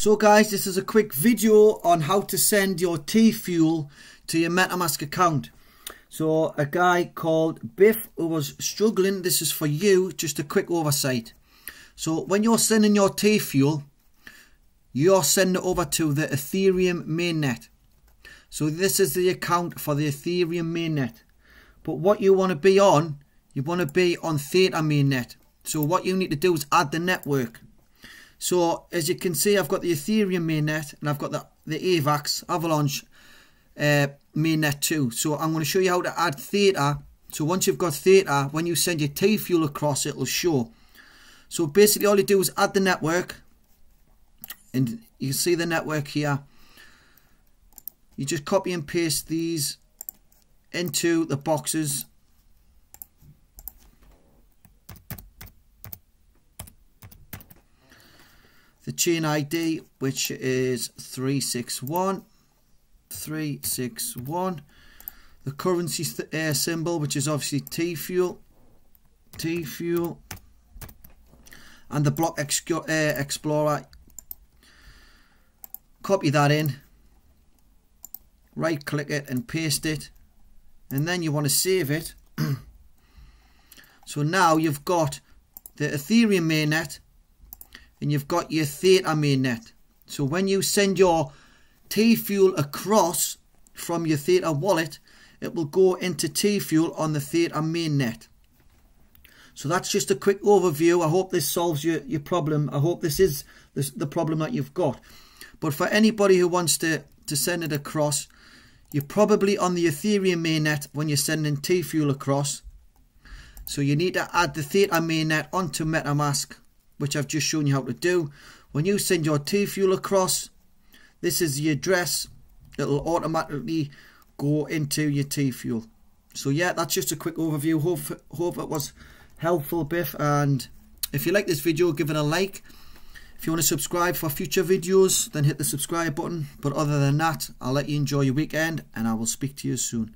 So guys, this is a quick video on how to send your T-Fuel to your MetaMask account. So a guy called Biff who was struggling, this is for you, just a quick oversight. So when you're sending your T-Fuel, you're sending it over to the Ethereum mainnet. So this is the account for the Ethereum mainnet. But what you want to be on, you want to be on Theta mainnet. So what you need to do is add the network. So as you can see, I've got the Ethereum mainnet and I've got the, the AVAX Avalanche uh, mainnet too. So I'm going to show you how to add Theta. So once you've got Theta, when you send your T-Fuel across, it'll show. So basically all you do is add the network. And you can see the network here. You just copy and paste these into the boxes the chain ID, which is 361. 361. The currency uh, symbol, which is obviously T fuel. T fuel. And the block uh, explorer. Copy that in. Right click it and paste it. And then you want to save it. so now you've got the Ethereum mainnet and you've got your Theta mainnet. So when you send your T-Fuel across from your Theta wallet, it will go into T-Fuel on the Theta mainnet. So that's just a quick overview. I hope this solves your, your problem. I hope this is the, the problem that you've got. But for anybody who wants to, to send it across, you're probably on the Ethereum mainnet when you're sending T-Fuel across. So you need to add the Theta mainnet onto MetaMask which I've just shown you how to do. When you send your T-Fuel across, this is the address. It'll automatically go into your T-Fuel. So yeah, that's just a quick overview. Hope, hope it was helpful, Biff. And if you like this video, give it a like. If you want to subscribe for future videos, then hit the subscribe button. But other than that, I'll let you enjoy your weekend and I will speak to you soon.